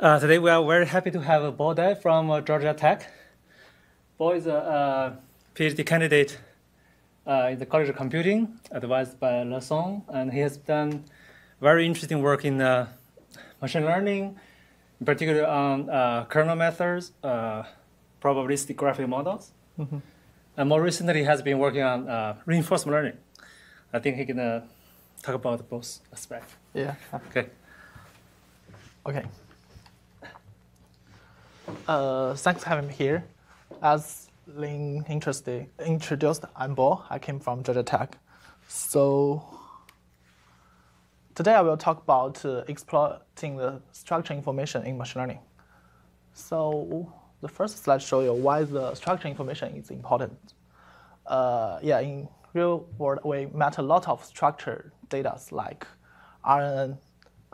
Uh, today we are very happy to have Bo Dai from uh, Georgia Tech. Bo is a uh, PhD candidate uh, in the College of Computing, advised by Le Song, and he has done very interesting work in uh, machine learning, in particular on uh, kernel methods, probabilistic graphic models. Mm-hmm. And more recently, he has been working on reinforcement learning. I think he can talk about both aspects. Yeah. Okay. Okay. Uh, thanks for having me here. As Lin introduced, I'm Bo. I came from Georgia Tech. So today I will talk about uh, exploiting the structured information in machine learning. So the first slide shows you why the structured information is important. Uh, yeah, in real world, we met a lot of structured data like RNN,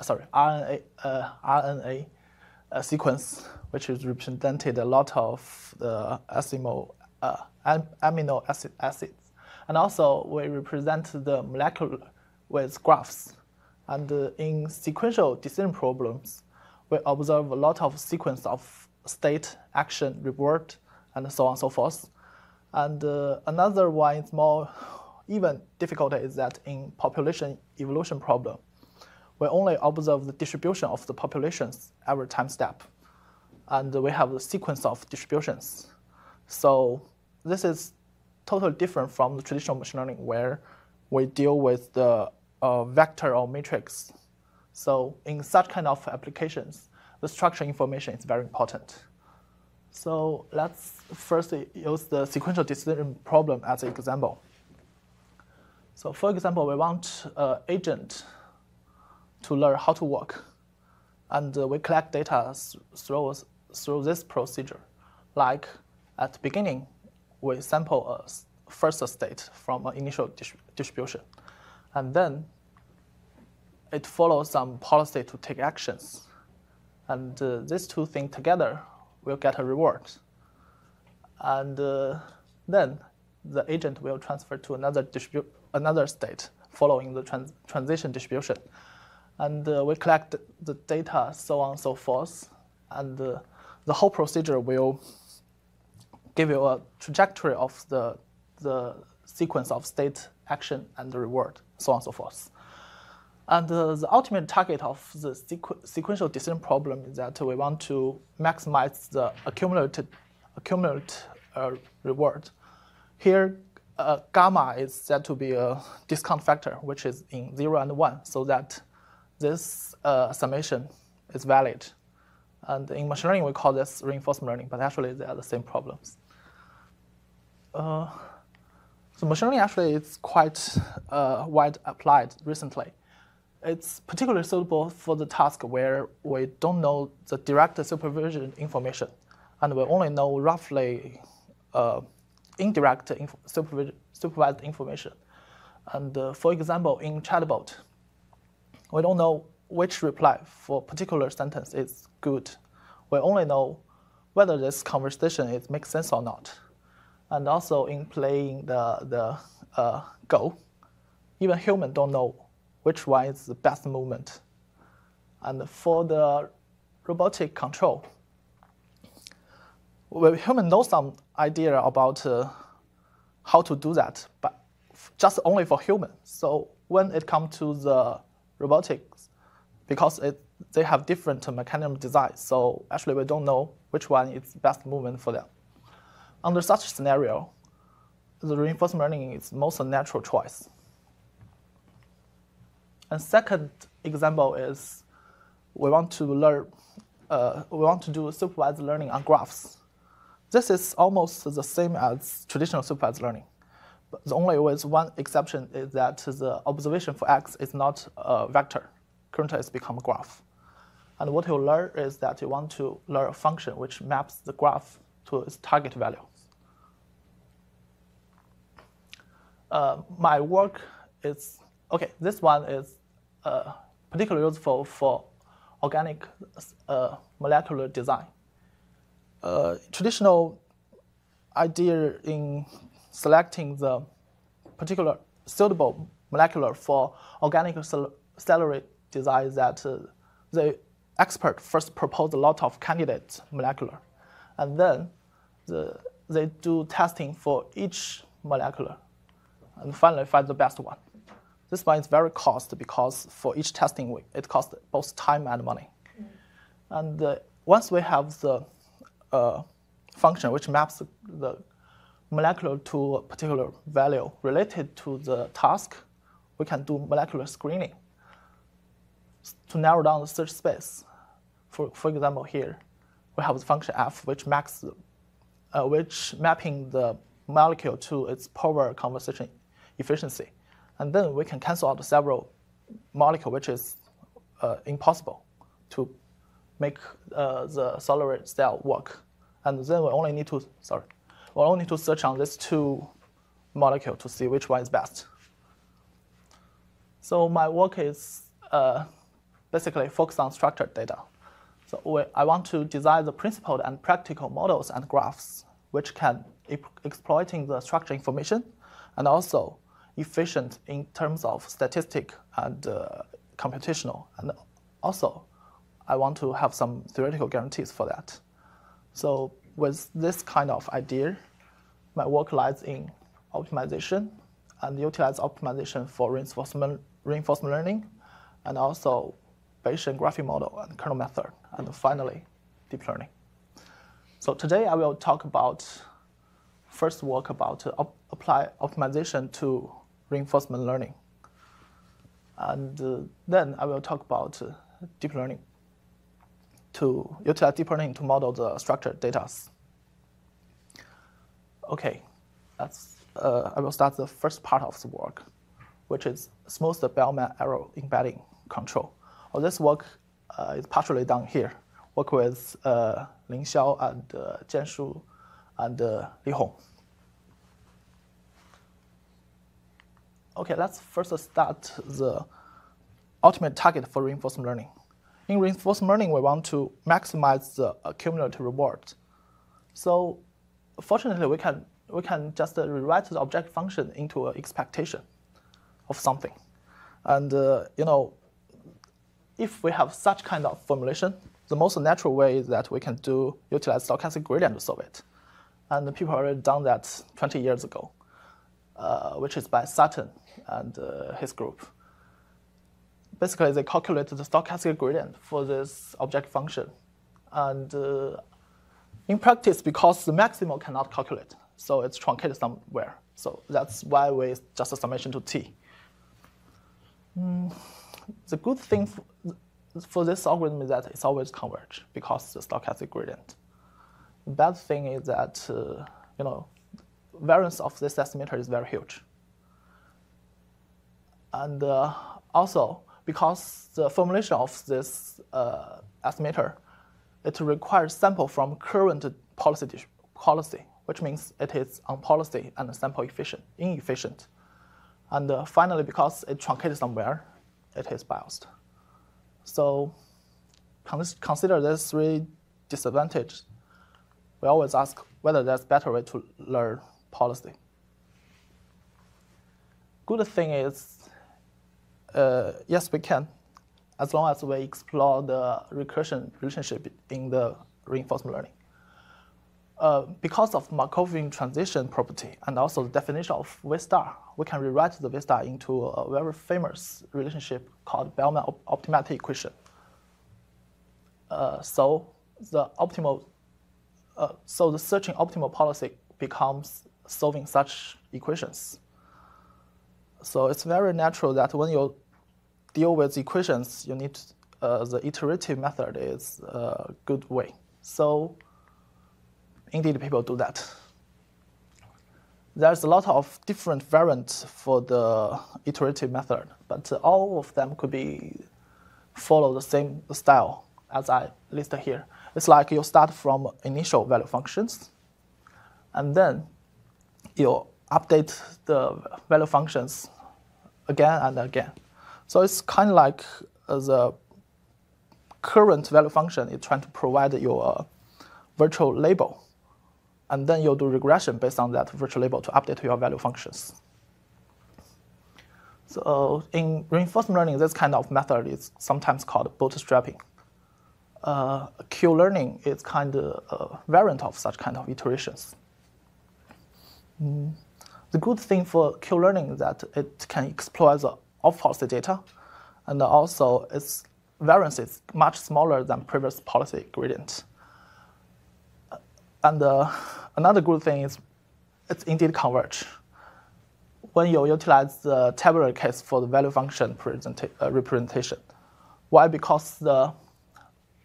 sorry, RNA, uh, RNA uh, sequence which is represented a lot of the amino, uh, amino acid acids. And also we represent the molecule with graphs. And uh, in sequential decision problems, we observe a lot of sequence of state, action, reward, and so on and so forth. And uh, another one is more even difficult is that in population evolution problem, we only observe the distribution of the populations every time step and we have the sequence of distributions. So this is totally different from the traditional machine learning where we deal with the uh, vector or matrix. So in such kind of applications, the structure information is very important. So let's first use the sequential decision problem as an example. So for example, we want an agent to learn how to walk. And we collect data through through this procedure. Like at the beginning, we sample a first state from an initial distribution. And then it follows some policy to take actions. And uh, these two things together will get a reward. And uh, then the agent will transfer to another, another state following the trans transition distribution. And uh, we collect the data, so on and so forth. And uh, the whole procedure will give you a trajectory of the, the sequence of state, action, and the reward, so on and so forth. And uh, the ultimate target of the sequ sequential decision problem is that we want to maximize the accumulated, accumulated uh, reward. Here, uh, gamma is said to be a discount factor, which is in 0 and 1, so that this uh, summation is valid. And in machine learning, we call this reinforcement learning, but actually they are the same problems. Uh, so machine learning actually is quite uh, wide applied recently. It's particularly suitable for the task where we don't know the direct supervision information, and we only know roughly uh, indirect inf supervised information. And uh, for example, in chatbot, we don't know which reply for particular sentence is good. We only know whether this conversation is makes sense or not. And also in playing the, the uh, Go, even human don't know which one is the best movement. And for the robotic control, we human know some idea about uh, how to do that, but just only for human. So when it comes to the robotics, because it, they have different mechanism design. So actually, we don't know which one is best movement for them. Under such scenario, the reinforcement learning is most natural choice. And second example is we want to learn, uh, we want to do supervised learning on graphs. This is almost the same as traditional supervised learning. The only with one exception is that the observation for x is not a vector currently it's become a graph. And what you learn is that you want to learn a function which maps the graph to its target value. Uh, my work is, okay, this one is uh, particularly useful for organic uh, molecular design. Uh, traditional idea in selecting the particular suitable molecular for organic cell design that uh, they expert first propose a lot of candidate molecular, and then the, they do testing for each molecular, and finally find the best one. This one is very cost because for each testing week, it costs both time and money. Mm. And uh, once we have the uh, function which maps the molecular to a particular value related to the task, we can do molecular screening to narrow down the search space. For, for example, here, we have the function f, which maps, uh, which mapping the molecule to its power conversion efficiency. And then we can cancel out several molecule, which is uh, impossible to make uh, the solar cell work. And then we only need to, sorry, we only need to search on these two molecules to see which one is best. So my work is uh, basically focused on structured data. So we, I want to design the principled and practical models and graphs which can exploiting the structure information and also efficient in terms of statistic and uh, computational. And also, I want to have some theoretical guarantees for that. So with this kind of idea, my work lies in optimization and utilize optimization for reinforcement, reinforcement learning and also Bayesian graphic model and kernel method, and finally, deep learning. So today I will talk about first work about op apply optimization to reinforcement learning. And uh, then I will talk about uh, deep learning to utilize deep learning to model the structured data. Okay, that's, uh, I will start the first part of the work, which is smooth the Bellman error embedding control. Well, this work uh, is partially done here. Work with uh, Lin Xiao and uh, Jian Shu and uh, Li Hong. Okay, let's first start the ultimate target for reinforcement learning. In reinforcement learning, we want to maximize the cumulative reward. So fortunately, we can, we can just rewrite the object function into an expectation of something. And uh, you know, if we have such kind of formulation, the most natural way is that we can do utilize stochastic gradient to solve it. And people already done that 20 years ago, uh, which is by Sutton and uh, his group. Basically, they calculated the stochastic gradient for this object function. And uh, in practice, because the maximal cannot calculate, so it's truncated somewhere. So that's why we just a summation to t. Mm the good thing for, this algorithm is that it's always converge because the stochastic gradient. The bad thing is that uh, you know variance of this estimator is very huge. And uh, also, because the formulation of this uh, estimator, it requires sample from current policy, policy, which means it is on policy and sample efficient, inefficient. And uh, finally, because it truncated somewhere, it is biased. So consider these three disadvantages. We always ask whether there's better way to learn policy. Good thing is, uh, yes, we can, as long as we explore the recursion relationship in the reinforcement learning. Uh, because of Markovian transition property and also the definition of V star, we can rewrite the V star into a very famous relationship called Bellman op optimality equation. Uh, so the optimal, uh, so the searching optimal policy becomes solving such equations. So it's very natural that when you deal with equations, you need uh, the iterative method is a good way. So indeed people do that. There's a lot of different variants for the iterative method, but all of them could be follow the same style as I listed here. It's like you start from initial value functions, and then you update the value functions again and again. So it's kind of like the current value function is trying to provide your virtual label and then you'll do regression based on that virtual label to update your value functions. So in reinforcement learning, this kind of method is sometimes called bootstrapping. uh, Q-learning is kind of a variant of such kind of iterations. Mm. The good thing for Q-learning is that it can explore the off-policy data, and also its variance is much smaller than previous policy gradient. And uh, another good thing is it's indeed converge. When you utilize the tabular case for the value function uh, representation. Why? Because the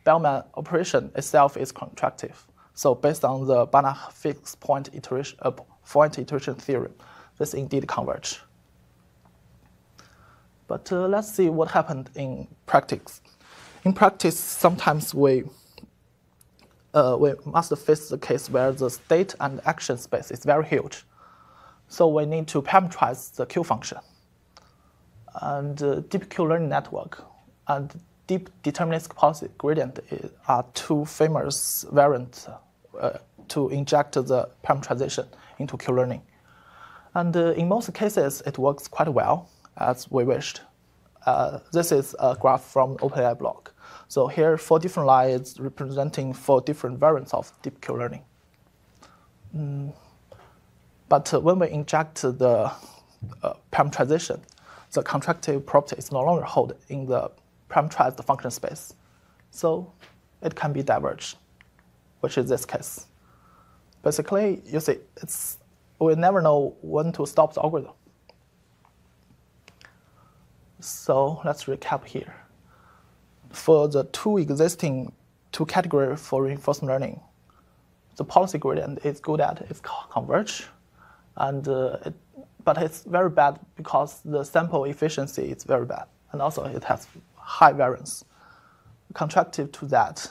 Bellman operation itself is contractive. So based on the Banach fixed point iteration, uh, point iteration theorem, this indeed converge. But uh, let's see what happened in practice. In practice, sometimes we uh, we must face the case where the state and action space is very huge. So we need to parameterize the Q function. And uh, deep Q learning network and deep deterministic policy gradient are two famous variants uh, to inject the parameterization into Q learning. And uh, in most cases, it works quite well as we wished. Uh, this is a graph from OpenAI blog. So here, four different lines representing four different variants of deep Q learning. Mm. But uh, when we inject the uh, parameterization, the contractive property is no longer held in the parameterized function space. So it can be diverged, which is this case. Basically, you see, it's, we never know when to stop the algorithm. So let's recap here. For the two existing two categories for reinforcement learning, the policy gradient is good at is converge, and uh, it, but it's very bad because the sample efficiency is very bad, and also it has high variance. Contractive to that,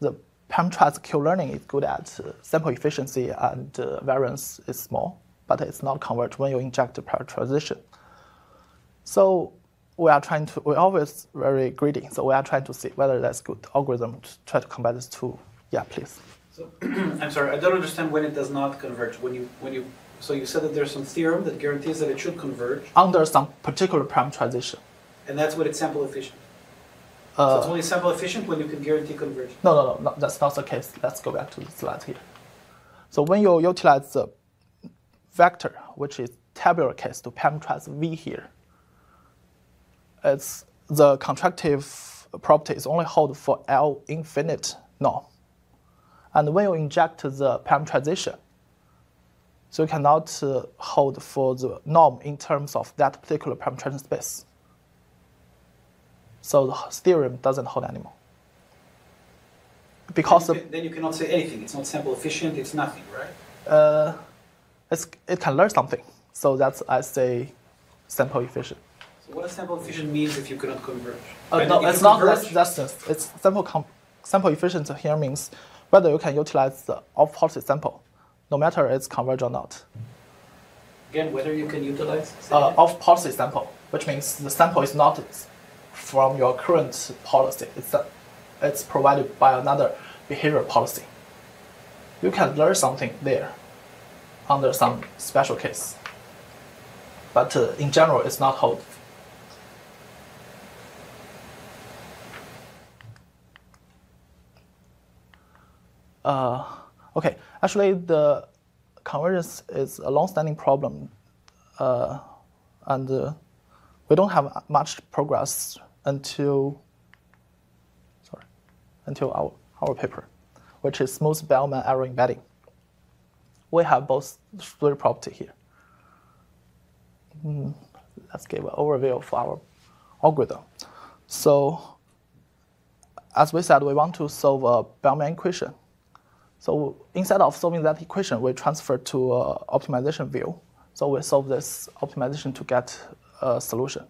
the parameterized Q-learning is good at uh, sample efficiency and uh, variance is small, but it's not converge when you inject the parameterization. So we are trying to, we're always very greedy, so we are trying to see whether that's good algorithm to try to combine these two. Yeah, please. So, I'm sorry, I don't understand when it does not converge. When you, when you, so you said that there's some theorem that guarantees that it should converge. Under some particular parameterization. And that's what it's sample efficient. Uh, so it's only sample efficient when you can guarantee conversion. No, no, no, no, that's not the case. Let's go back to the slide here. So when you utilize the vector, which is tabular case to parameterize V here, it's the contractive property is only hold for L infinite norm. And when you inject the parameterization, so you cannot uh, hold for the norm in terms of that particular parameterization space. So the theorem doesn't hold anymore. Because then you, can, then you cannot say anything. It's not sample efficient. It's nothing, right? Uh, it's, it can learn something. So that's I say sample efficient. What does sample efficient means if you cannot converge? Uh, no, it's not that, that's sense. It's sample sample efficient here means whether you can utilize the off-policy sample, no matter it's converge or not. Again, whether you can utilize uh, off-policy sample, which means the sample is not from your current policy. It's, it's provided by another behavior policy. You can learn something there under some special case. But uh, in general, it's not hold. Uh, okay, actually, the convergence is a long-standing problem, uh, and uh, we don't have much progress until sorry until our, our paper, which is smooth Bellman error embedding. We have both three property here. Mm, let's give an overview of our algorithm. So as we said, we want to solve a Bellman equation. So instead of solving that equation, we transfer to a optimization view. So we solve this optimization to get a solution.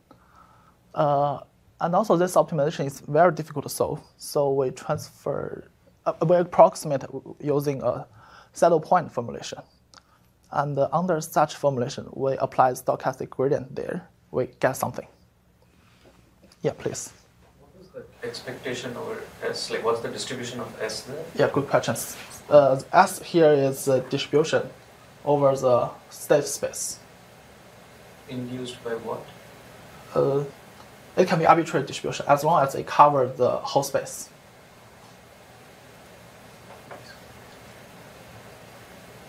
Uh, and also this optimization is very difficult to solve. So we transfer, uh, we approximate using a saddle point formulation. And uh, under such formulation, we apply stochastic gradient there. We get something. Yeah, please expectation over S? Like, what's the distribution of S there? Yeah, good question. Uh, S here is the distribution over the state space. Induced by what? Uh, it can be arbitrary distribution as long as it covers the whole space.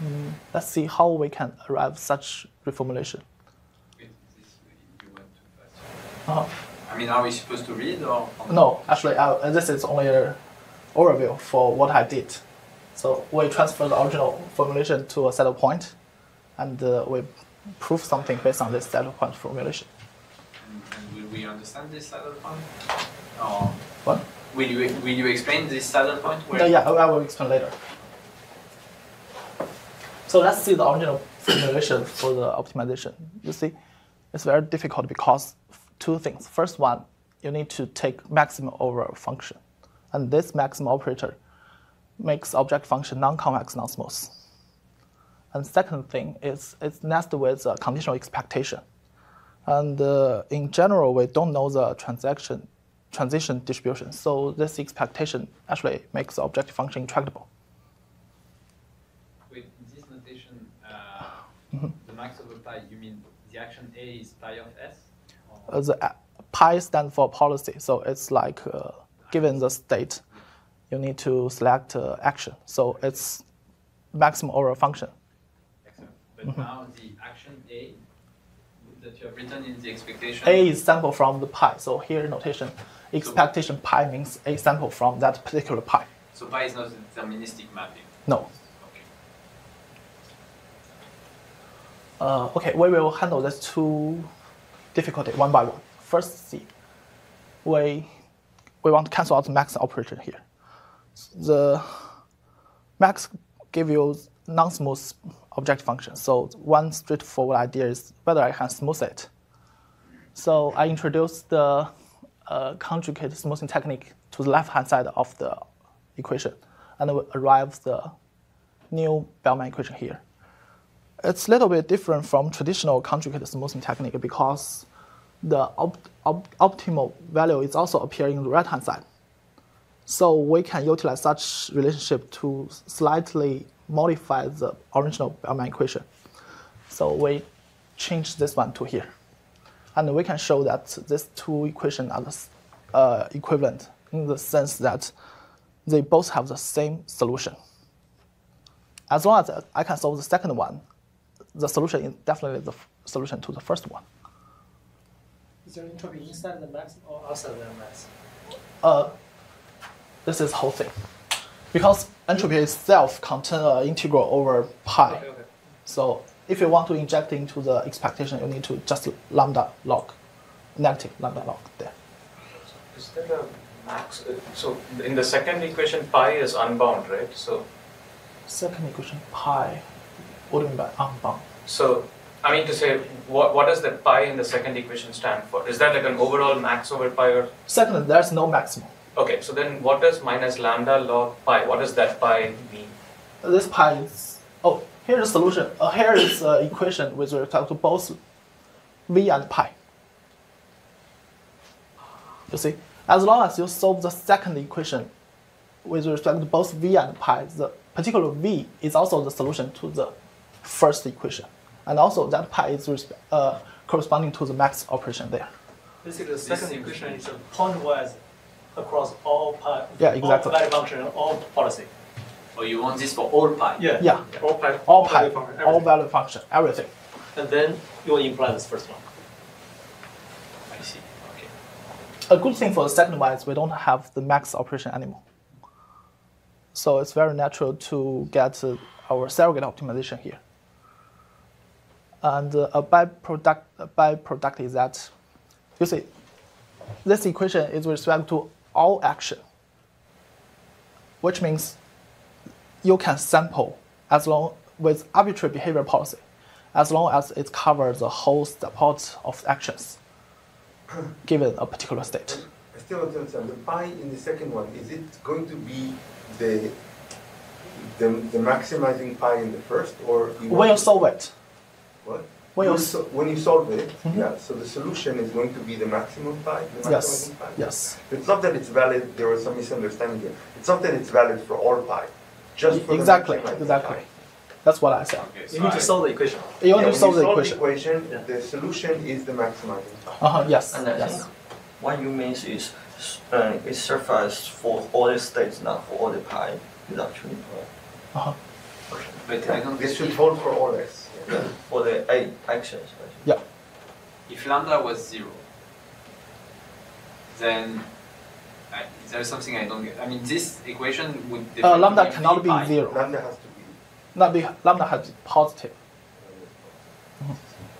Mm, let's see how we can arrive such reformulation. Uh -huh you went too fast. I mean, are we supposed to read or? No, actually, uh, this is only an overview for what I did. So we transfer the original formulation to a saddle point, and uh, we prove something based on this saddle point formulation. And, will we understand this saddle point? Or What? will you will you explain this saddle point? No, yeah, I I will explain later. So let's see the original formulation for the optimization. You see, it's very difficult because two things. First one, you need to take maximum over a function. And this maximum operator makes object function non-convex, non-smooth. And second thing is it's nested with a conditional expectation. And uh, in general, we don't know the transaction transition distribution. So this expectation actually makes the objective function intractable. With this notation, uh, Mm-hmm. the max over pi, you mean the action A is pi of s? The pi stands for policy, so it's like uh, given the state, you need to select uh, action. So it's maximum over a function. Excellent. But Mm-hmm. now the action A that you have written in the expectation. A is sample from the pi. So here notation, expectation pi means a sample from that particular pi. So pi is not a deterministic mapping. No. Okay. Uh, okay, we will handle these two difficulty one by one. First, see, we we want to cancel out the max operator here. The max give you non-smooth object function. So one straightforward idea is whether I can smooth it. So I introduced the uh, conjugate smoothing technique to the left-hand side of the equation, and we arrive the new Bellman equation here. It's a little bit different from traditional conjugate smoothing technique because the opt- opt- optimal value is also appearing on the right-hand side. So we can utilize such relationship to slightly modify the original Bellman equation. So we change this one to here. And we can show that these two equations are uh, equivalent in the sense that they both have the same solution. As long as I can solve the second one, the solution is definitely the solution to the first one. Is there entropy inside the max or outside the max? Uh, this is whole thing. Because entropy itself contains an integral over pi. Okay, okay. So if you want to inject into the expectation, you need to just lambda log, negative lambda log there. Is there a max? uh, So in the second equation, pi is unbound, right? So Second equation, pi. What do you mean by unbound? so I mean to say, what what does the pi in the second equation stand for? Is that like an overall max over pi or? Second, there's no maximum. Okay, so then what does minus lambda log pi? What does that pi mean? This pi is, oh, here's the solution. Uh, here is the equation with respect to both v and pi. You see, as long as you solve the second equation with respect to both v and pi, the particular v is also the solution to the first equation. And also that pi is respe- uh, corresponding to the max operation there. Basically, the second equation is a pointwise across all pi, Yeah, exactly. all value function, all policy. Or you want this for all pi? Yeah. Yeah. All pi. All pi, value function, all value function, everything. And then you will imply this first one. I see. Okay. A good thing for the second one is we don't have the max operation anymore. So it's very natural to get uh, our surrogate optimization here. And uh, a byproduct, a byproduct is that, you see, this equation is with respect to all action, which means you can sample as long with arbitrary behavior policy, as long as it covers the whole support of actions given a particular state. I still don't understand. The pi in the second one, is it going to be the the, the maximizing pi in the first, or you When want you to- solve it, what? when you When you, s- so, when you solve it, Mhm. yeah. So the solution is going to be the maximum pi. The yes, pi? yes, It's not that it's valid. There was some misunderstanding here. It's not that it's valid for all pi, just for exactly, the maximizing exactly. pi. That's what I said. Okay. You need to solve the equation. You Yeah, want when to solve the solve equation. the equation, Yeah. the solution is the maximizing. Uh huh. Yes, And yes. what you mean is uh, it suffices for all the states, not for all the pi. Is that true? Uh-huh. But I don't This should hold for all s. For the eight actions. Yeah. if lambda was zero, then I, there's something I don't get. I mean, this equation would. Uh, lambda v cannot be zero. Lambda has to be. Lambda, lambda has to be positive.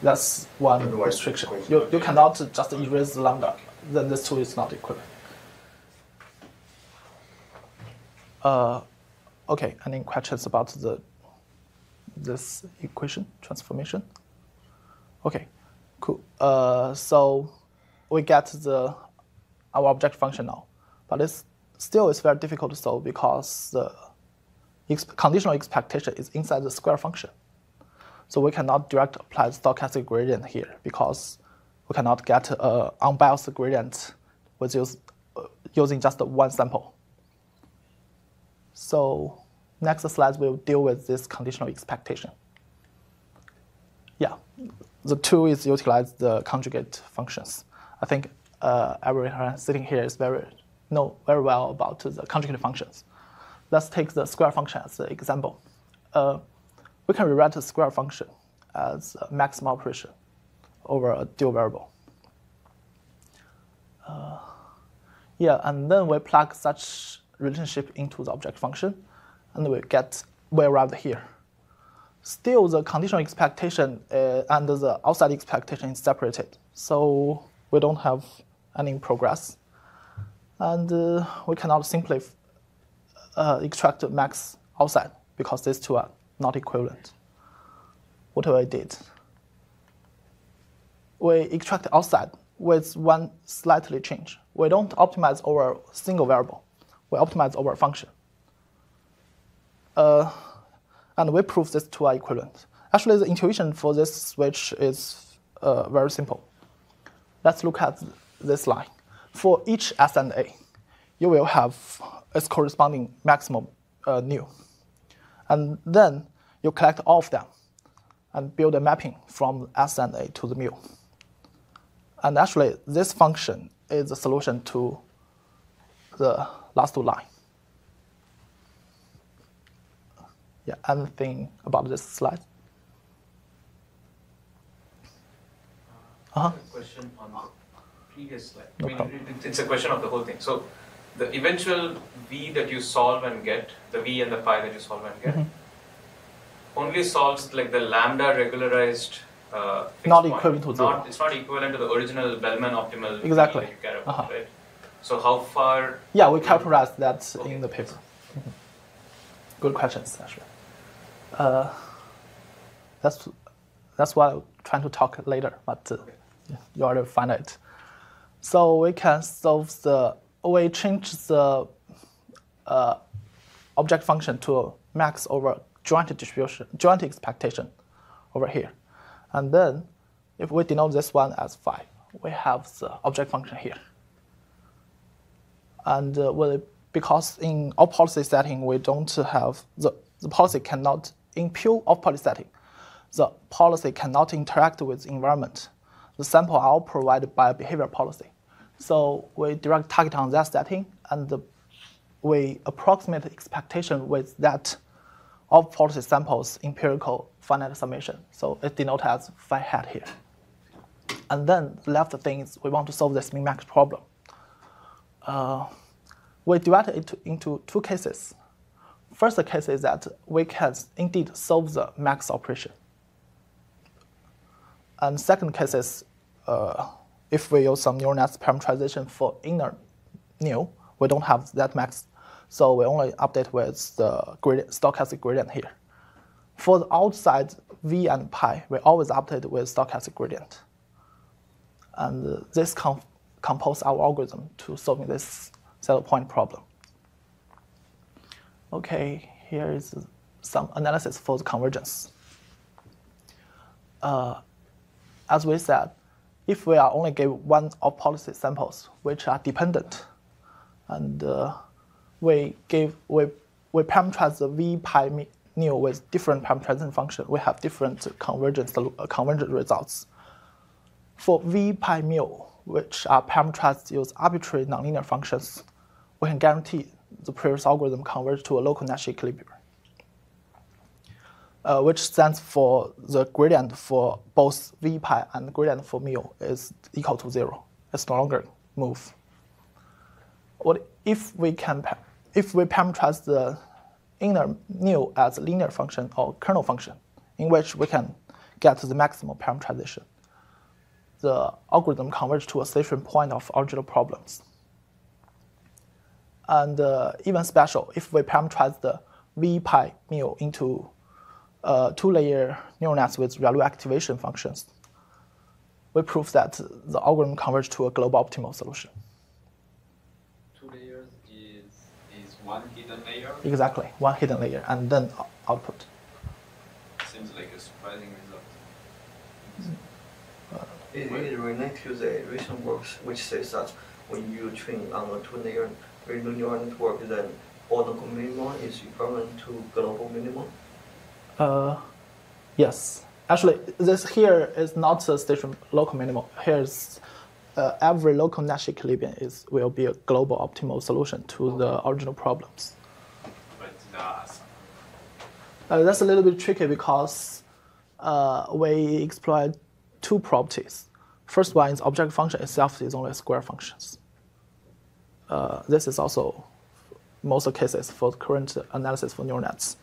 That's one Otherwise, restriction. You, you cannot just erase the lambda. Then this two is not equivalent. Uh, okay, any questions about the this equation transformation? Okay, cool. Uh, so we get the our object function now, but it's still it's very difficult to solve because the ex- conditional expectation is inside the square function. So we cannot direct apply the stochastic gradient here because we cannot get an unbiased gradient with use, uh, using just one sample. So next slides will deal with this conditional expectation. Yeah, the tool is utilize the conjugate functions. I think uh, everyone sitting here is very know very well about the conjugate functions. Let's take the square function as an example. Uh, we can rewrite the square function as a maximum operation over a dual variable. Uh, yeah, and then we plug such relationship into the object function, and we get we arrived here. Still, the conditional expectation uh, and the outside expectation is separated, so we don't have any progress, and uh, we cannot simply uh, extract max outside because these two are not equivalent. What I did, we extract outside with one slightly change. We don't optimize over a single variable. We optimize over a function. Uh, and we prove these two are equivalent. Actually, the intuition for this switch is uh, very simple. Let's look at this line. For each S and A, you will have its corresponding maximum uh. And then you collect all of them and build a mapping from S and A to the mu. And actually, this function is the solution to the last two line. Yeah, anything about this slide? Uh-huh. Question on the previous slide. No I mean, it- it's a question of the whole thing. So the eventual v that you solve and get, the v and the pi that you solve and get, Mm-hmm. only solves like the lambda regularized. Uh, Not point. equivalent to zero. Not, it's not equivalent to the original Bellman optimal v Exactly. that you care about, Uh-huh. right? So how far? Yeah, we characterize that Okay. in the paper. Mhm. Good questions, actually. Uh, that's that's what I'm trying to talk later, but uh, you already find it. So we can solve the we change the uh, object function to max over joint distribution, joint expectation over here, and then if we denote this one as phi, we have the object function here. And uh, well, because in off policy setting we don't have the, the policy cannot in pure off policy setting, the policy cannot interact with the environment. The sample are provided by a behavior policy. So we direct target on that setting and the, we approximate expectation with that off policy samples empirical finite summation. So it denoted as phi hat here. And then the left thing is we want to solve this min-max problem uh, we divided it into two cases. First case is that we can indeed solve the max operation. And second case is uh, if we use some neural nets parameterization for inner nu, we don't have that max. So we only update with the gradient, stochastic gradient here. For the outside v and pi, we always update with stochastic gradient. And this com- compose our algorithm to solving this saddle point problem. Okay, here is some analysis for the convergence. Uh, as we said, if we are only give one of policy samples which are dependent, and uh, we give we we parameterize the v pi nu with different parameterization function, we have different convergence uh, results. For v pi mu, which are parameterized use arbitrary nonlinear functions, we can guarantee the previous algorithm converge to a local Nash equilibrium. uh, which stands for the gradient for both v pi and gradient for mu is equal to zero. It's no longer move. What if we can if we parameterize the inner nu as a linear function or kernel function, in which we can get to the maximum parameterization? The algorithm converges to a station point of original problems. And uh, even special, if we parameterize the v pi mu into uh, two-layer neural nets with ReLU activation functions, we prove that the algorithm converges to a global optimal solution. Two layers is is one hidden layer. Exactly, one hidden layer and then o- output. Seems like a surprising result. It, it relates to the recent works which says that when you train on a two-layer random neural network, then all local minimum is equivalent to global minimum. Uh, yes, actually, this here is not a station local minimum. Here's uh, every local Nash equilibrium is will be a global optimal solution to the original problems. But that's Uh, that's a little bit tricky because uh, we exploit two properties. First one is object function itself is only square functions. Uh, this is also most of cases for current analysis for neural nets.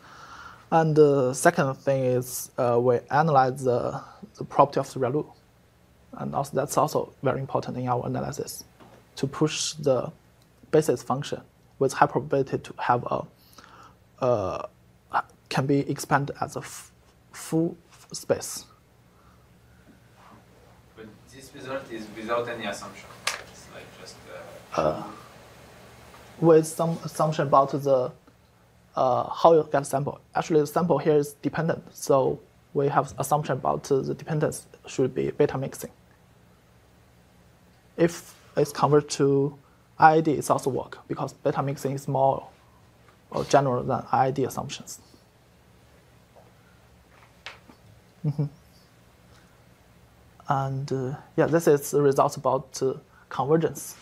And the second thing is uh, we analyze the, the property of the ReLU. And also that's also very important in our analysis to push the basis function with high probability to have a uh, can be expanded as a f- full space. but this result is without any assumption. It's like just uh, with some assumption about the uh, how you get sample. Actually, the sample here is dependent, so we have assumption about uh, the dependence should be beta mixing. If it's converted to IID, it's also work because beta mixing is more or general than IID assumptions. Mhm. And uh, yeah, this is the results about uh, convergence.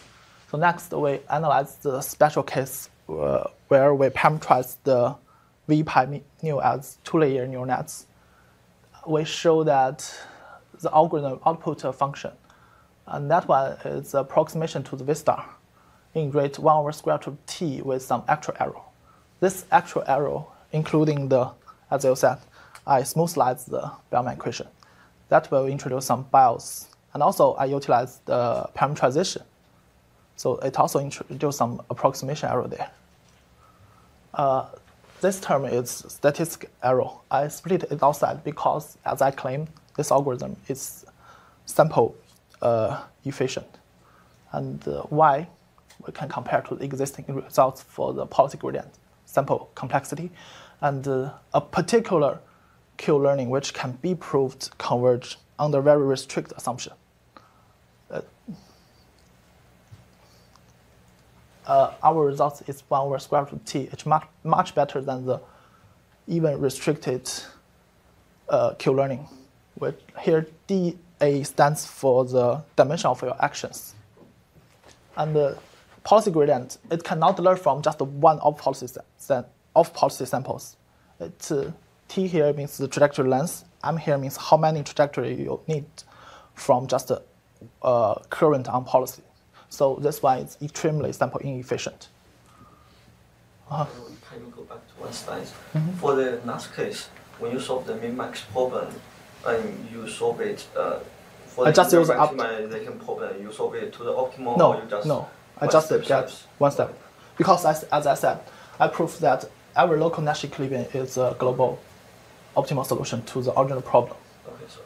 So next, we analyze the special case uh, where we parameterize the V pi mi- as two-layer neural nets. We show that the algorithm output a function, and that one is approximation to the V star in rate 1 over square root of t with some actual error. This actual error, including the, as you said, I smoothize the Bellman equation. That will introduce some bias. And also I utilize the parameterization. So it also introduces some approximation error there. Uh, this term is statistic error. I split it outside because, as I claim, this algorithm is sample uh, efficient. And uh, why? We can compare to the existing results for the policy gradient, sample complexity, and uh, a particular Q-learning which can be proved converge under very restricted assumption. Uh, our results is 1 over square root of t. It's much, much better than the even restricted uh, Q-learning. Which here dA stands for the dimension of your actions. And the policy gradient, it cannot learn from just one of policy, of policy samples. Uh, T here means the trajectory length. M here means how many trajectory you need from just uh, current on policy. So that's why it's extremely sample inefficient. Uh-huh. Can you go back to one slide? For the last case, when you solve the min-max problem, and you solve it uh, for I the just use maximization problem, you solve it to the optimal, No, or you just no. I one just step get one step. Because as, as I said, I proved that every local Nash equilibrium is a global optimal solution to the original problem. Okay, so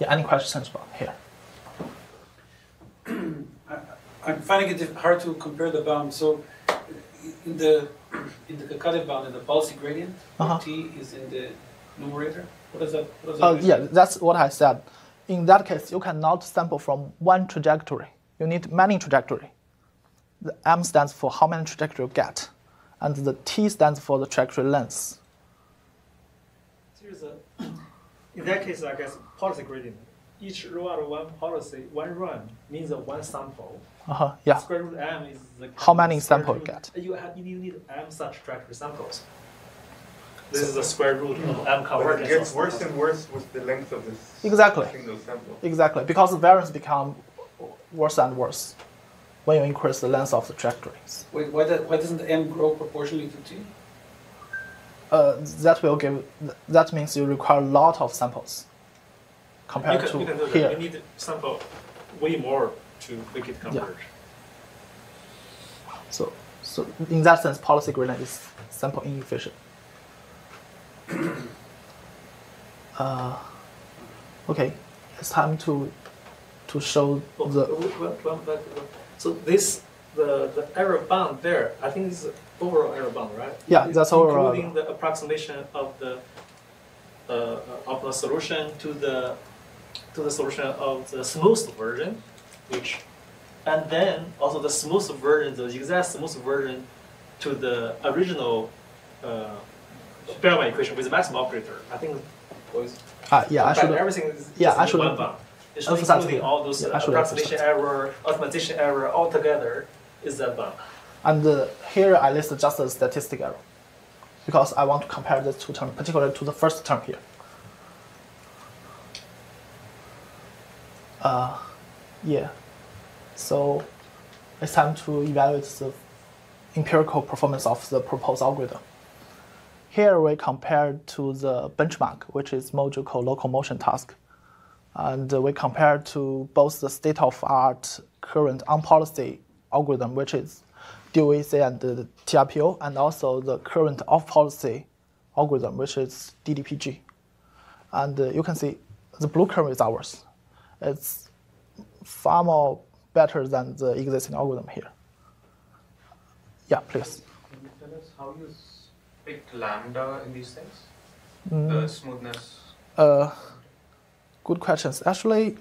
Yeah, any questions about here? I'm finding it hard to compare the bounds. So in the in the Kakade bound, in the policy gradient, Uh-huh. t is in the numerator. What does that? What does that Uh, mean? yeah, that's what I said. In that case, you cannot sample from one trajectory. You need many trajectory. The M stands for how many trajectory you get, and the T stands for the trajectory length. Here's a, in that case, I guess policy gradient. each row out of one policy, one run means one sample. Uh-huh. Yeah. Square root m is the How many square sample you get? You have you need m such trajectory samples. This is the square root of m But convergence. it gets worse and worse with the length of this Exactly. single sample. Exactly. Because the variance become worse and worse when you increase the length of the trajectories. Wait, why, that, why doesn't m grow proportionally to t? Uh, that will give. That means you require a lot of samples You compared can, you to that. here. You need sample way more to make it converge. Yeah. So, so in that sense, policy gradient is sample inefficient. uh, okay, it's time to to show Oh, the wait, wait, wait. So this the the error bound there, I think is overall error bound, right? Yeah, that's overall. Including the approximation of the uh, uh, of the solution to the to the solution of the smooth version, which and then also the smooth version, the exact smooth version to the original uh, Bellman equation with the maximum operator. I think was ah yeah I should everything is yeah, I should one bound. It's including all those Yeah, uh, approximation error, optimization error all together is that and uh, here I list just the statistic error because I want to compare the two terms, particularly to the first term here. Uh, yeah, so it's time to evaluate the empirical performance of the proposed algorithm. Here we compare to the benchmark, which is MuJoCo local motion task. And we compare to both the state-of-art current on-policy algorithm, which is Dual-AC and the TRPO, and also the current off-policy algorithm, which is DDPG. And uh, you can see the blue curve is ours. It's far more better than the existing algorithm here. Yeah, please. Can you tell us how you picked lambda in these things? Mm. The smoothness. Uh, good questions. Actually,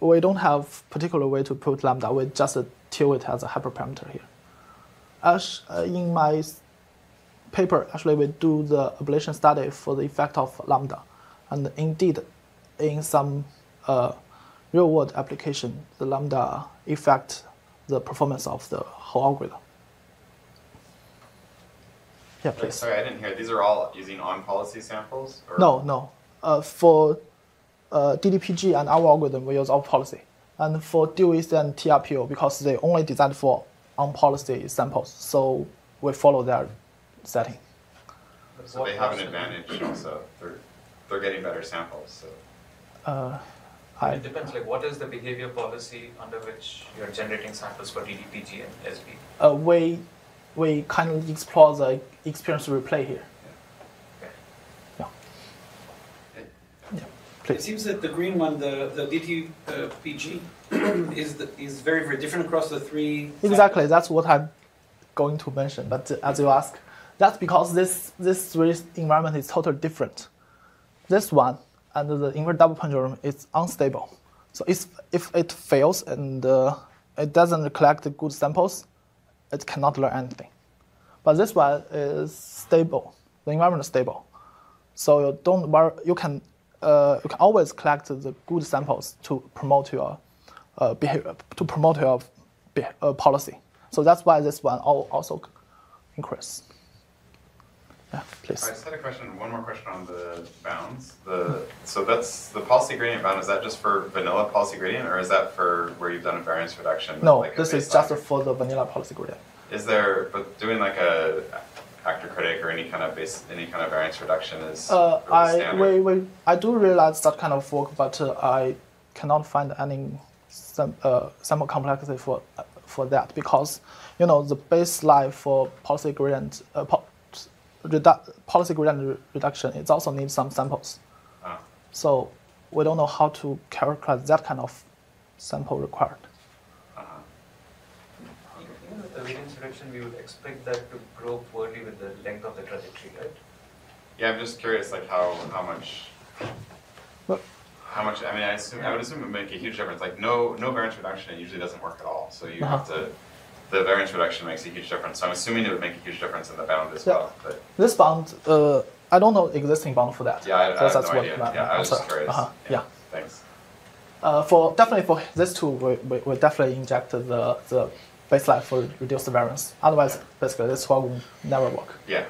we don't have particular way to put lambda. We just tell it as a hyperparameter here. As uh, in my paper, actually we do the ablation study for the effect of lambda, and indeed, in some uh, real-world application, the lambda affect the performance of the whole algorithm. Yeah, please. sorry, I didn't hear. These are all using on-policy samples? Or? No, no. Uh, for uh, DDPG and our algorithm, we use our policy. And for Dual-AC and TRPO, because they only designed for on-policy samples, so we follow their setting. So they have an advantage also. They're, they're getting better samples. So Uh, I, It depends, like what is the behavior policy under which you're generating samples for DDPG and SB? uh, we, we kind of explore the experience replay here. Okay. Yeah. Yeah, It seems that the green one, the, the DDPG, is, the, is very, very different across the three. Exactly, that's what I'm going to mention. But uh, as you ask, that's because this this three environment is totally different. This one and the inverse double pendulum is unstable. So if if it fails and uh, it doesn't collect good samples, it cannot learn anything. But this one is stable. The environment is stable. So you don't worry. You can uh, you can always collect the good samples to promote your uh, behavior to promote your uh, policy. So that's why this one also increase. Yeah, please. I just had a question, one more question on the bounds. The so that's the policy gradient bound. Is that just for vanilla policy gradient, or is that for where you've done a variance reduction? No, like, this is just for the vanilla policy gradient. Is there, but doing like a actor critic or any kind of base, any kind of variance reduction is Uh, fairly I we, we I do realize that kind of work, but uh, I cannot find any sam- uh, sample complexity for for that because you know the baseline for policy gradient uh, po- redu- policy gradient re- reduction it also needs some samples. Ah. So we don't know how to characterize that kind of sample required. Even the variance reduction, we would expect that to grow poorly with the length of the trajectory, right? Yeah, I'm just curious, like how how much. Well- How much? I mean, I assume I would assume it would make a huge difference. Like no no variance reduction, it usually doesn't work at all. So you have Uh-huh. to. The variance reduction makes a huge difference. So I'm assuming it would make a huge difference in the bound as Yeah. well. But This bound, uh, I don't know existing bound for that. yeah, I, I So have that's no what idea. my Yeah, I was answer. just curious. Uh-huh. Yeah. Thanks. Uh, for definitely for this two, we, we, we definitely inject the the baseline for reduced variance. Otherwise, basically this one will never work. Yeah.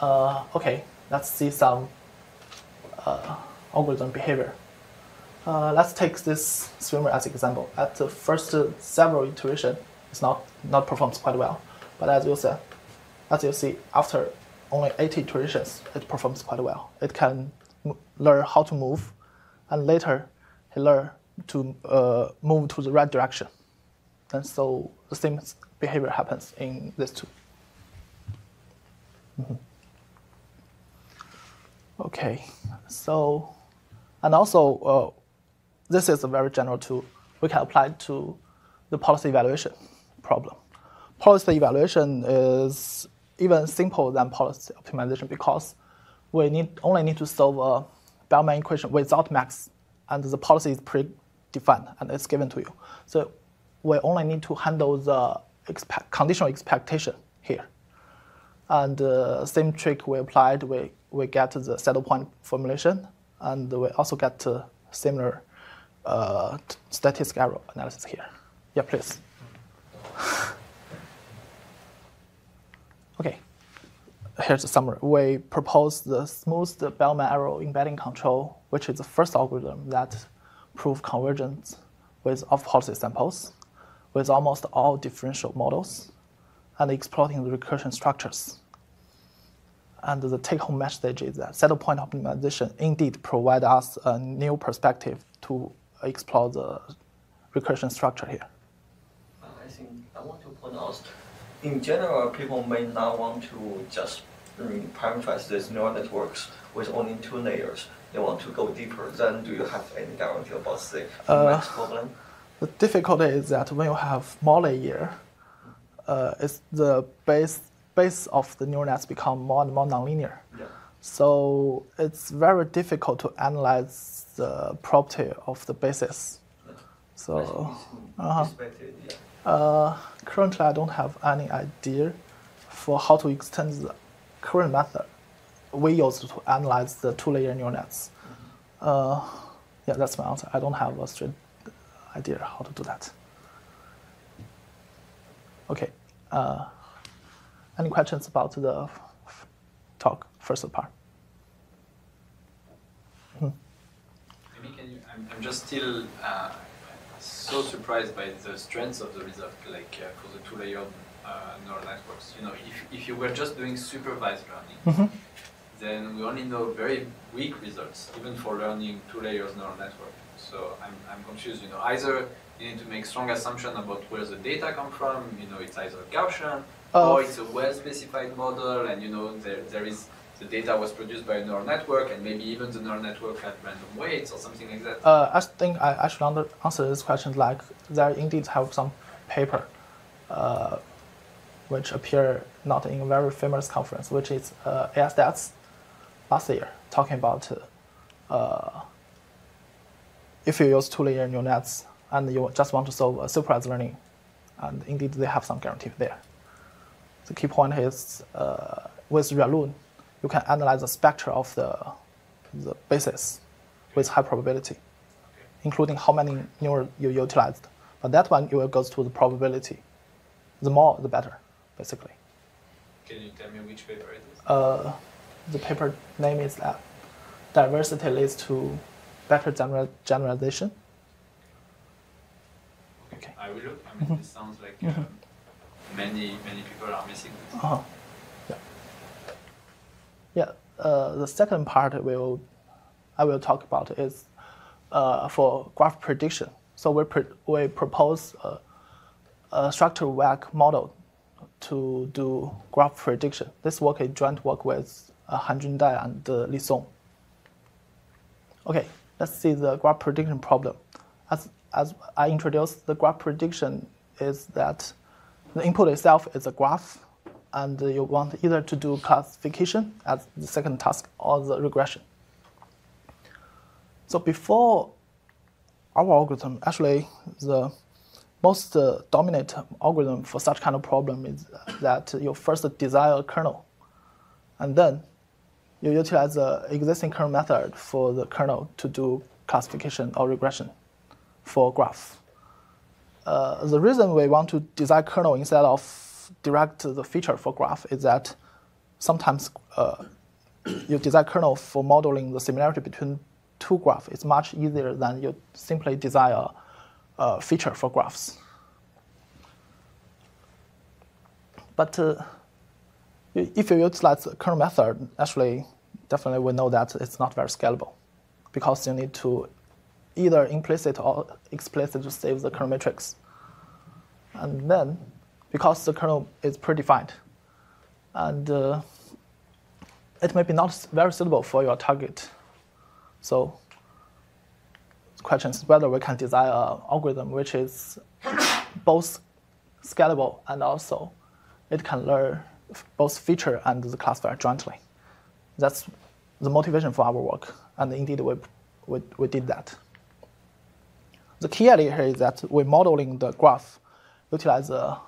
Uh, okay, let's see some uh, algorithm behavior. Uh, let's take this swimmer as example. At the first several iteration, it's not not performs quite well, but as you said, as you see, after only eight iterations, it performs quite well. It can m- learn how to move, and later he learn to uh, move to the right direction. And so the same behavior happens in these two. Mhm. Okay, so, and also, uh, this is a very general tool. We can apply to the policy evaluation problem. Policy evaluation is even simpler than policy optimization because we need only need to solve a Bellman equation without max, and the policy is predefined and it's given to you. So we only need to handle the expect, conditional expectation here. And uh, same trick we applied, we, we get the saddle point formulation, and we also get uh, similar uh, statistic error analysis here. Yeah, please. okay, here's the summary. We propose the smooth Bellman error embedding control, which is the first algorithm that prove convergence with off-policy samples, with almost all differential models, and exploiting the recursion structures. And the take-home message is that saddle point optimization indeed provide us a new perspective to explore the recursion structure here. I think I want to point out, in general, people may not want to just parameterize these neural networks with only two layers. They want to go deeper. Then, do you have any guarantee about the Uh, problem? The difficulty is that when you have more layer, uh, it's the base base of the neural nets become more and more nonlinear. Yeah. So it's very difficult to analyze the property of the basis. So think it's uh-huh. yeah. uh, currently I don't have any idea for how to extend the current method we use to analyze the two-layer neural nets. Uh, yeah, that's my answer. I don't have a straight idea how to do that. Okay. Uh, any questions about the f- talk, first part? Maybe can you? I'm, I'm just still uh, so surprised by the strength of the result, like uh, for the two-layer uh, neural networks. You know, if, if you were just doing supervised learning, Mhm. Then we only know very weak results, even for learning two layers neural network. So I'm, I'm confused. You know, either you need to make strong assumption about where the data come from. You know, it's either Gaussian Uh, or it's a well-specified model, and you know there, there is the data was produced by a neural network, and maybe even the neural network had random weights or something like that. Uh, I think I, I should under, answer this question like there indeed have some paper, uh, which appear not in a very famous conference, which is uh, AISTATS last year, talking about uh, if you use two-layer neural nets and you just want to solve a supervised learning, and indeed they have some guarantee there. The key point is uh, with Realun, you can analyze the spectra of the, the basis with high probability, including how many neural you utilized. But that one you will go to the probability. The more, the better, basically. Can you tell me which paper it is? Uh, the paper name is that diversity leads to better general, generalization. Okay, I will look. I mean, this sounds like um, many many people are missing this. Uh-huh. Yeah. Yeah. Uh, the second part will I will talk about is uh, for graph prediction. So we pre- we propose a, a structure2vec model to do graph prediction. This work is joint work with uh, Han and uh, Le Song. Okay, let's see the graph prediction problem. As, as I introduced, the graph prediction is that the input itself is a graph, and you want either to do classification as the second task or the regression. So before our algorithm, actually the most uh, dominant algorithm for such kind of problem is that you first desire a kernel, and then you utilize the existing kernel method for the kernel to do classification or regression for graph. Uh, the reason we want to design kernel instead of direct the feature for graph is that sometimes uh, you design kernel for modeling the similarity between two graphs. It's much easier than you simply design a, a feature for graphs. But uh, if you utilize the kernel method, actually, definitely we know that it's not very scalable because you need to either implicit or explicit to save the kernel matrix. And then, because the kernel is predefined, and uh, it may be not very suitable for your target. So the question is whether we can design an algorithm which is both scalable and also it can learn both feature and the classifier jointly. That's the motivation for our work, and indeed we, we, we did that. The key idea here is that we're modeling the graph utilize a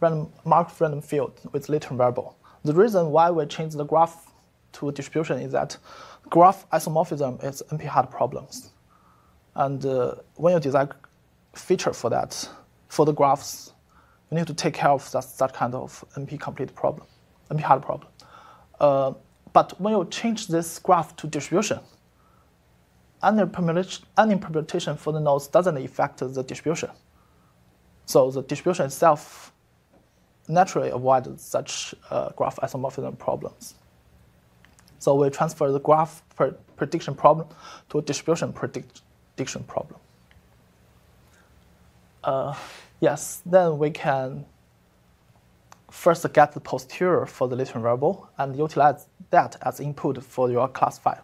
random Markov random field with latent variable. The reason why we change the graph to distribution is that graph isomorphism is NP-hard problems. And uh, when you design feature for that, for the graphs, you need to take care of that, that kind of NP-complete problem, NP-hard problem. Uh, but when you change this graph to distribution, any permutation for the nodes doesn't affect the distribution. So the distribution itself naturally avoids such uh, graph isomorphism problems. So we transfer the graph prediction problem to a distribution prediction problem. Uh, yes, then we can first get the posterior for the latent variable and utilize that as input for your classifier.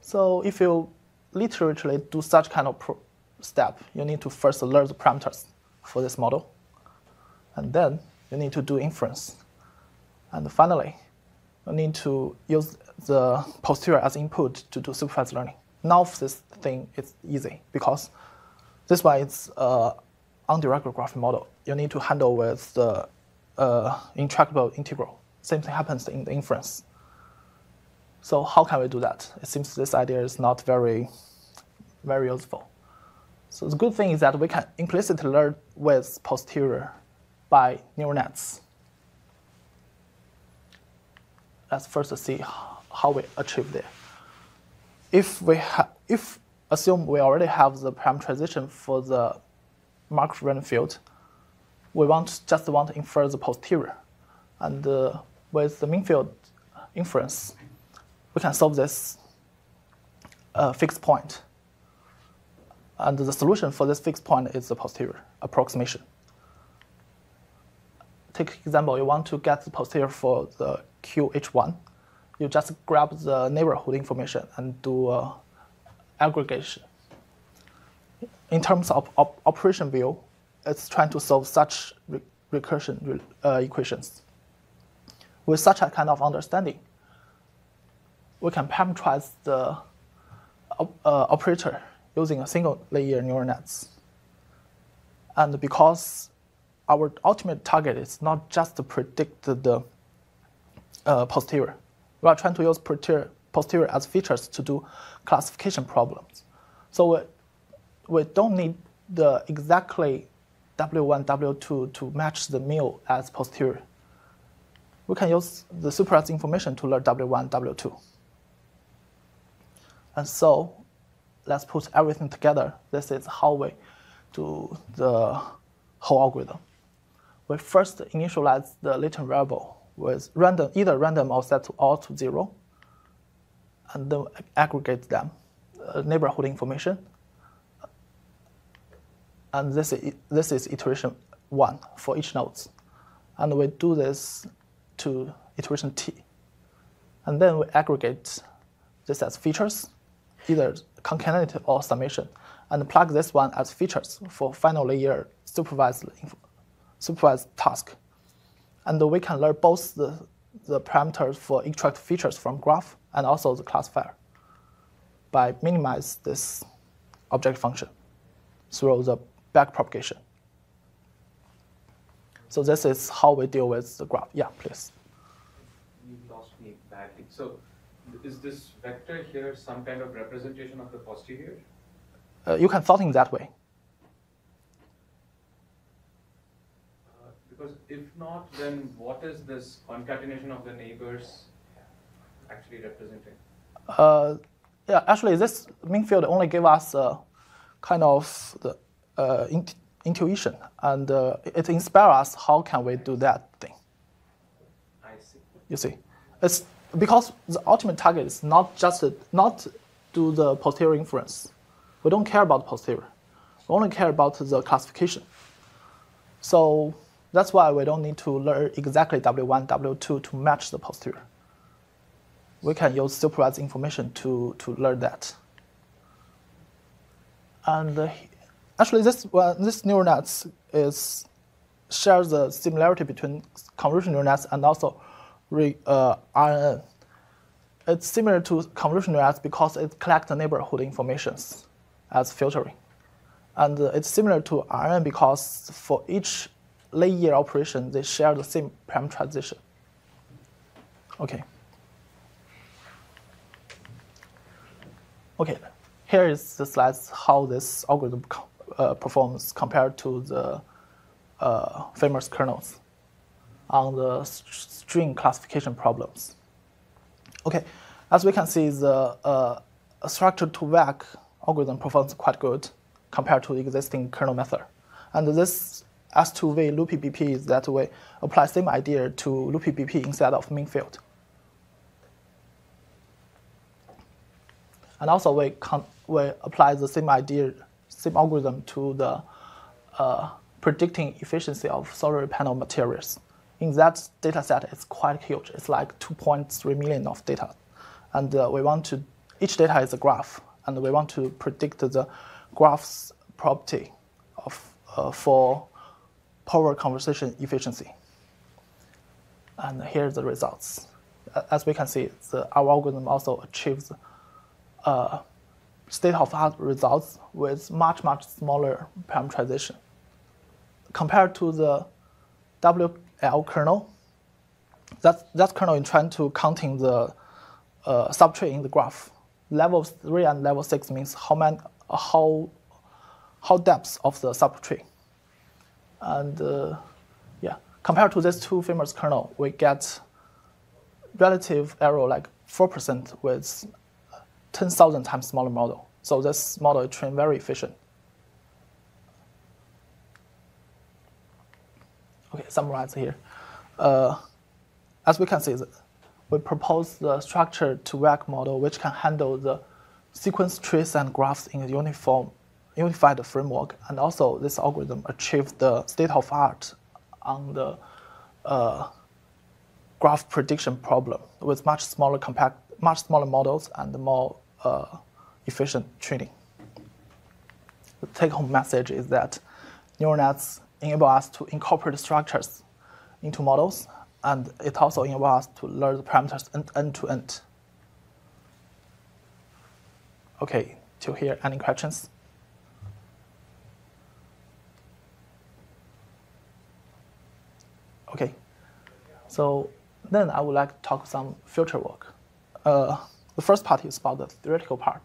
So if you literally do such kind of step, you need to first learn the parameters for this model. And then you need to do inference. And finally, you need to use the posterior as input to do supervised learning. Now this thing is easy because this one is an undirected graph model. You need to handle with the uh, intractable integral. Same thing happens in the inference. So how can we do that? It seems this idea is not very, very useful. So the good thing is that we can implicitly learn with posterior by neural nets. Let's first see how we achieve that. If we if assume we already have the parameterization for the Markov random field, we want just want to infer the posterior, and uh, with the mean field inference, we can solve this uh, fixed point. And the solution for this fixed point is the posterior approximation. Take example, you want to get the posterior for the QH1. You just grab the neighborhood information and do uh, aggregation. In terms of op operation view, it's trying to solve such re recursion uh, equations. With such a kind of understanding, we can parameterize the uh, operator using a single layer neural nets. And because our ultimate target is not just to predict the uh, posterior, we are trying to use posterior, posterior as features to do classification problems. So we, don't need the exactly W1, W2 to match the mu as posterior. We can use the supervised information to learn W1, W2. And so let's put everything together. This is how we do the whole algorithm. We first initialize the latent variable with random, either random or set to all to zero, and then aggregate them, uh, neighborhood information. And this is, this is iteration one for each node. And we do this to iteration t. And then we aggregate this as features, either concatenate or summation, and plug this one as features for final layer supervised, supervised task. And we can learn both the, the parameters for extract features from graph and also the classifier by minimize this object function through the backpropagation. So this is how we deal with the graph. Yeah, please. You lost me badly. So is this vector here some kind of representation of the posterior? Uh, you can thought in that way. Uh, because if not, then what is this concatenation of the neighbors actually representing? Uh, yeah, actually, this mean field only give us a kind of the uh, int intuition, and uh, it inspires us how can we do that thing. I see. You see, it's because the ultimate target is not just not do the posterior inference. We don't care about posterior. We only care about the classification. So that's why we don't need to learn exactly W1, W2 to match the posterior we can use supervised information to, to learn that. And uh, actually, this one, this neural nets is shares the similarity between convolutional neural nets and also uh, RNN. It's similar to convolutional neural nets because it collects the neighborhood informations as filtering. And uh, it's similar to RNN because for each layer operation, they share the same parameterization. Okay. Okay, here is the slides how this algorithm uh, performs compared to the uh, famous kernels on the string classification problems. Okay, as we can see, the uh, structure2vec algorithm performs quite good compared to existing kernel method. And this S2V loopy BP is that we apply same idea to loopy BP instead of mean field. And also we, we apply the same idea, same algorithm to the uh, predicting efficiency of solar panel materials. In that data set, it's quite huge. It's like 2.3 million of data. And uh, we want to, each data is a graph, and we want to predict the graph's property of, uh, for power conversion efficiency. And here are the results. As we can see, the, our algorithm also achieves uh, state-of-art results with much, much smaller parameterization. Compared to the WL kernel, that, that kernel is trying to counting the uh, subtree in the graph. Level 3 and level 6 means how, many, how, how depth of the subtree. And uh, yeah, compared to these two famous kernel, we get relative error like 4% with 10,000 times smaller model. So this model is trained very efficient. Okay, summarize here. Uh, as we can see, we propose the structure2vec model which can handle the sequence trees and graphs in a uniform, unified framework. And also this algorithm achieves the state of art on the uh, graph prediction problem with much smaller compact, much smaller models and more uh, efficient training. The take-home message is that neural nets enable us to incorporate structures into models, and it also enables us to learn the parameters end, to end. Okay, to here, any questions? Okay, so then I would like to talk some future work. Uh, the first part is about the theoretical part.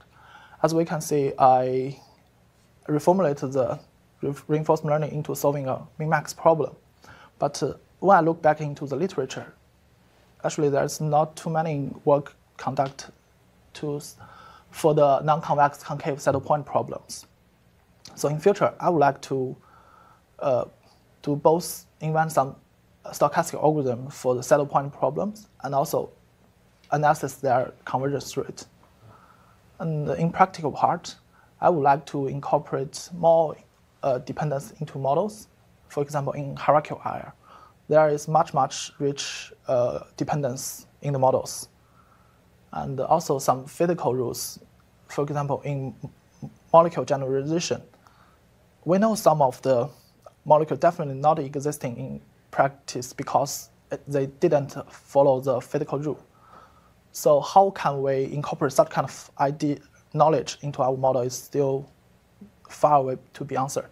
As we can see, I reformulated the reinforcement learning into solving a min-max problem. But uh, when I look back into the literature, actually there's not too many work conduct to, for the non-convex concave saddle point problems. So in future, I would like to uh, do both invent some stochastic algorithm for the saddle point problems and also analysis their convergence rate. And in practical part, I would like to incorporate more uh, dependence into models. For example, in hierarchical IR, there is much, much rich uh, dependence in the models. And also some physical rules. For example, in molecule generalization, we know some of the molecule definitely not existing in practice because they didn't follow the physical rule. So how can we incorporate such kind of idea knowledge into our model is still far away to be answered.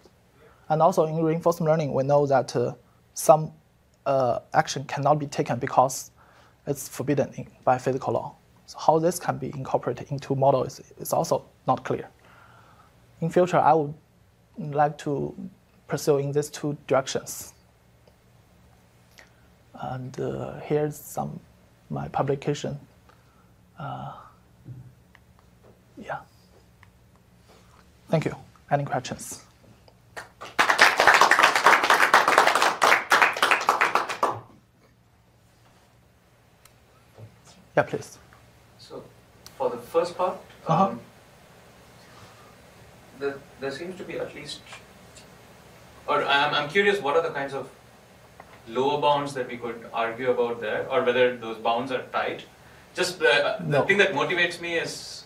And also in reinforcement learning, we know that uh, some uh, action cannot be taken because it's forbidden in, by physical law. So how this can be incorporated into model is, is also not clear. In future, I would like to pursue in these two directions. And uh, here's some my publication. Uh, yeah. Thank you. Any questions? Yeah, please. So, for the first part, Uh-huh. um, there, there seems to be at least, or I'm, I'm curious, what are the kinds of lower bounds that we could argue about there, or whether those bounds are tight? Just the, the No. thing that motivates me is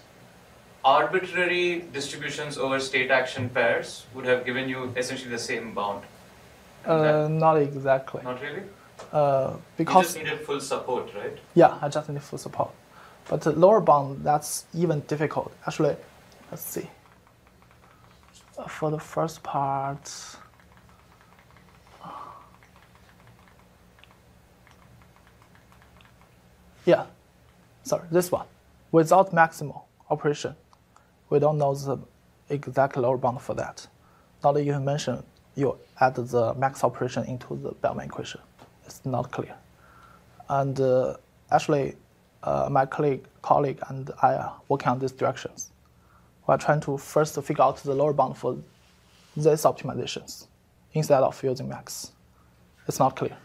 arbitrary distributions over state action pairs would have given you essentially the same bound. Uh, not exactly. not really? Uh, you because just needed full support, right? Yeah, I just need full support. But the lower bound, that's even difficult. Actually, let's see. Uh, For the first part, yeah, sorry, this one. Without maximal operation, we don't know the exact lower bound for that. Not even mention you add the max operation into the Bellman equation. It's not clear. And uh, actually, uh, my colleague, colleague and I are working on these directions. We're trying to first figure out the lower bound for these optimizations instead of using max. It's not clear.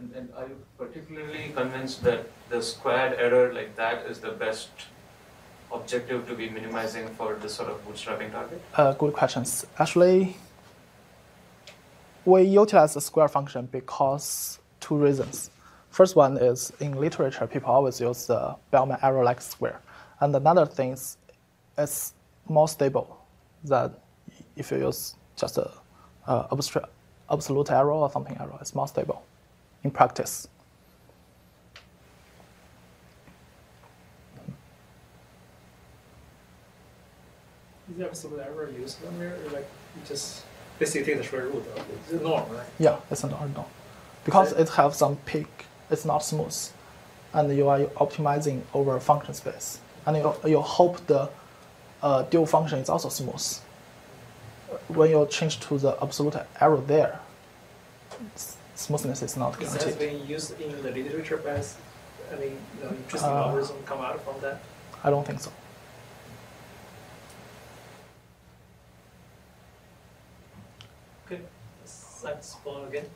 And, and are you particularly convinced that the squared error like that is the best objective to be minimizing for this sort of bootstrapping target? Uh, good questions. Actually, we utilize the square function because two reasons. First one is in literature, people always use the Bellman error like square, and another thing is it's more stable than if you use just a, a absolute error or something arrow. It's more stable in practice. Is there absolute error used like you just basically take the square root of it? It's a norm, right? Yeah, it's an ordinal. Because it has some peak, it's not smooth. And you are optimizing over function space. And you, you hope the uh, dual function is also smooth. When you change to the absolute error there, smoothness is not Is that guaranteed. being used in the literature best? Any you know, interesting Uh, algorithm come out from that? I don't think so. Okay, let's let's again.